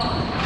Come on.